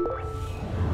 よし!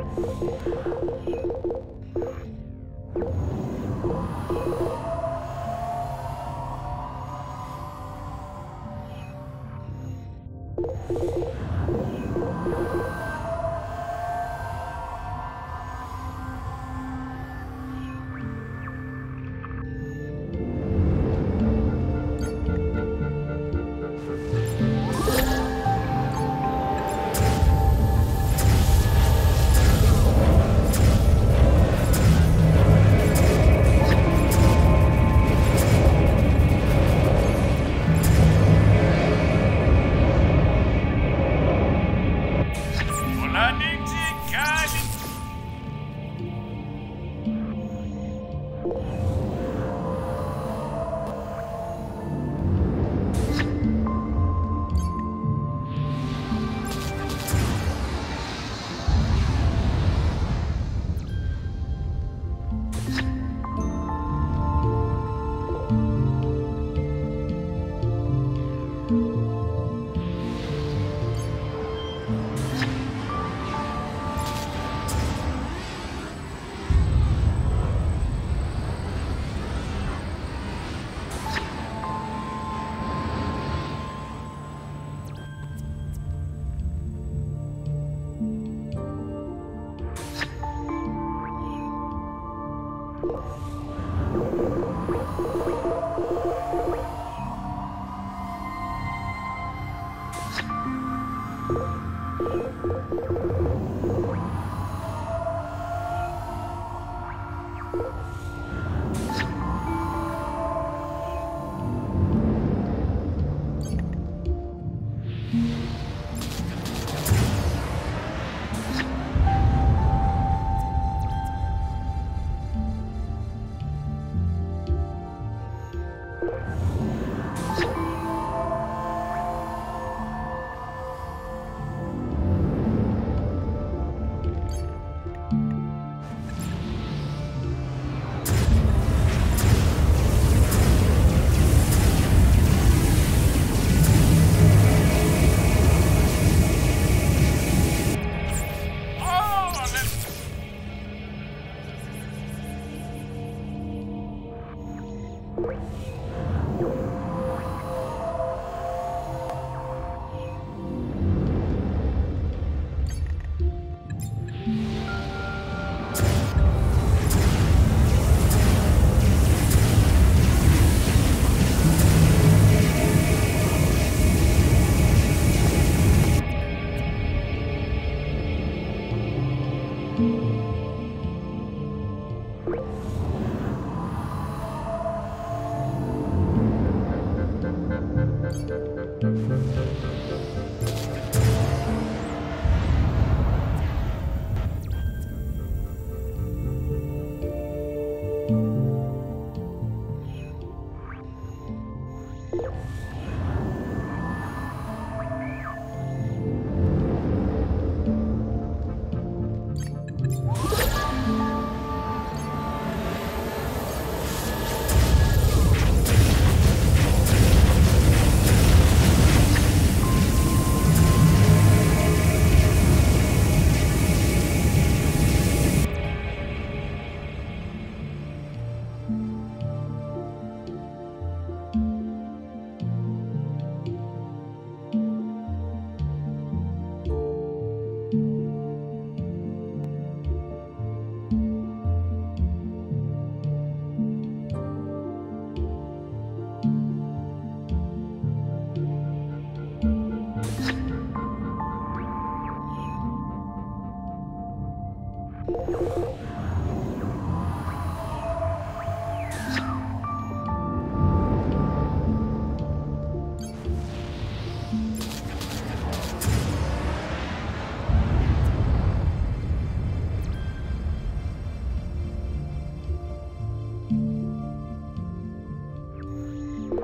¡La sala! Fulani Kali.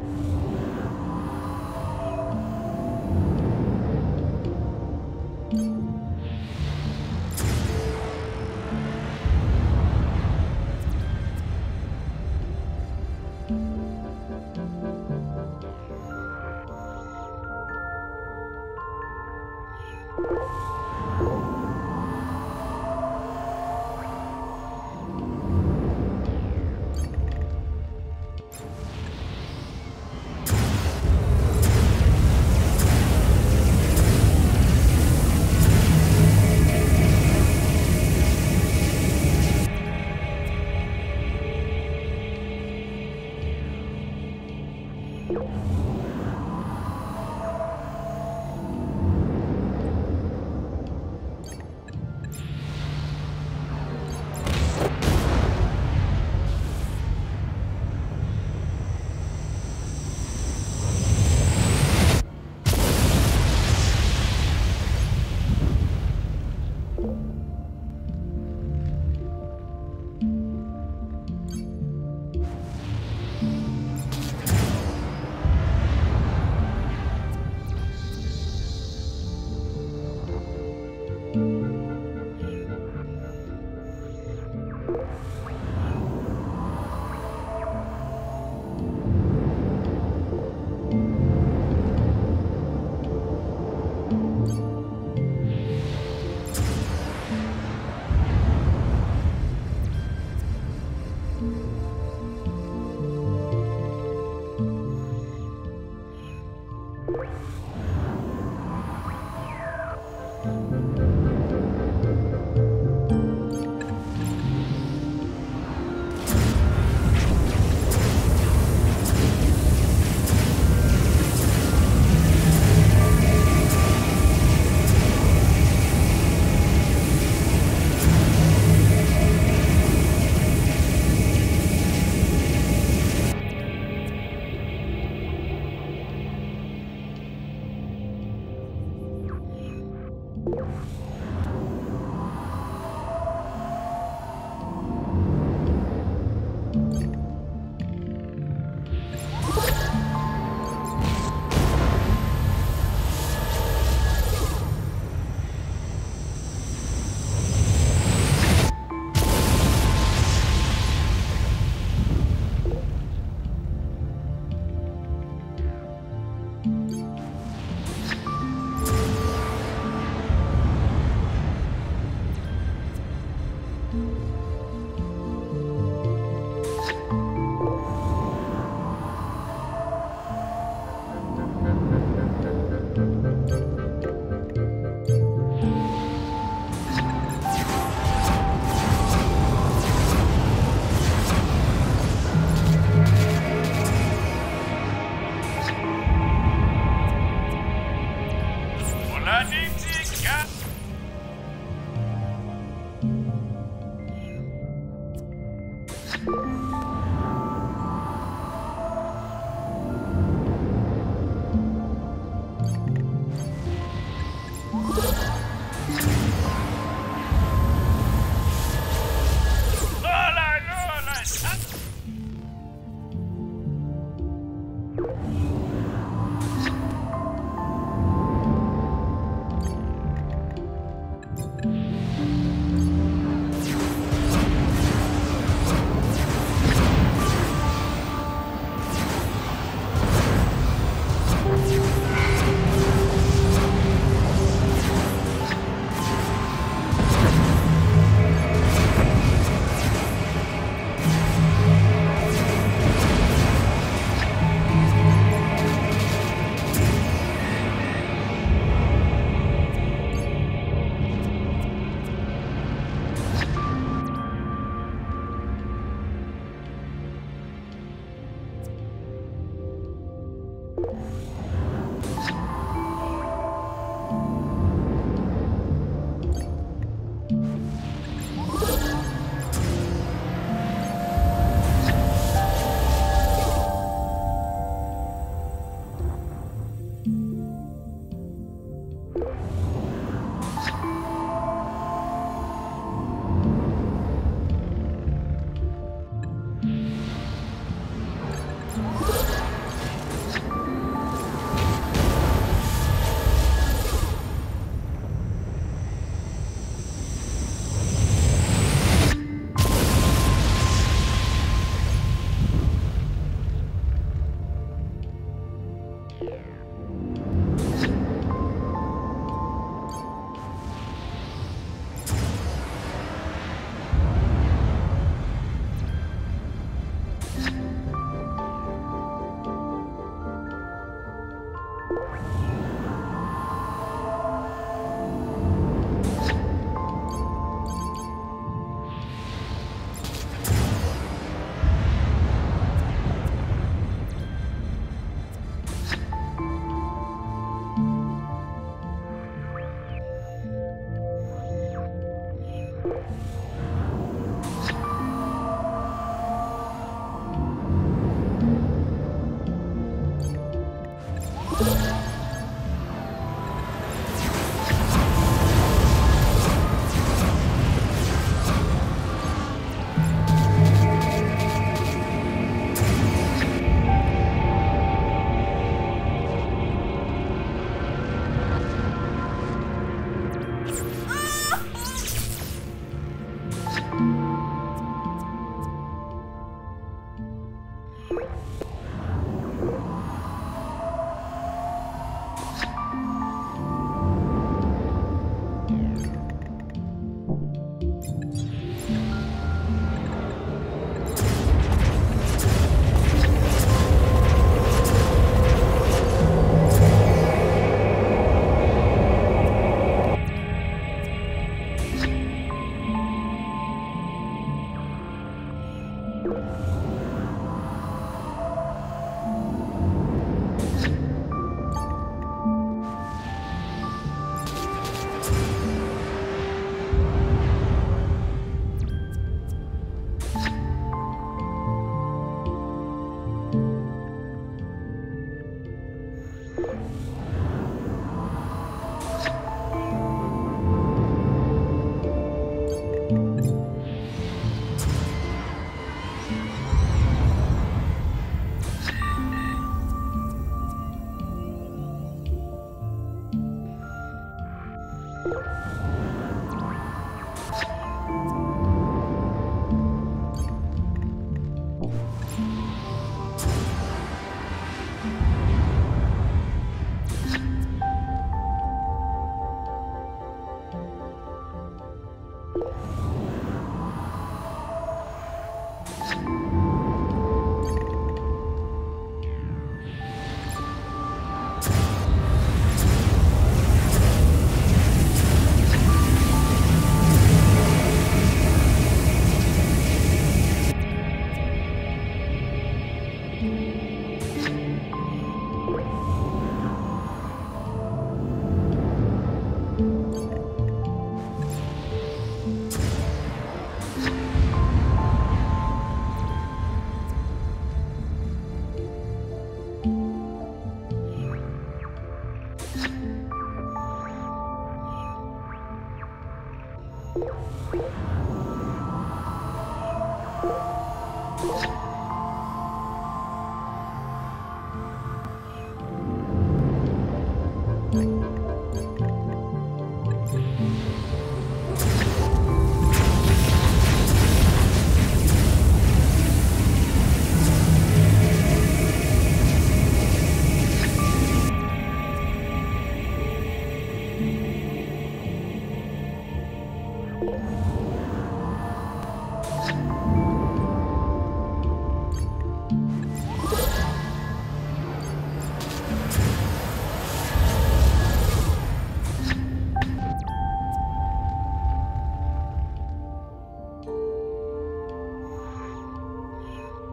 Road.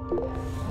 Yeah.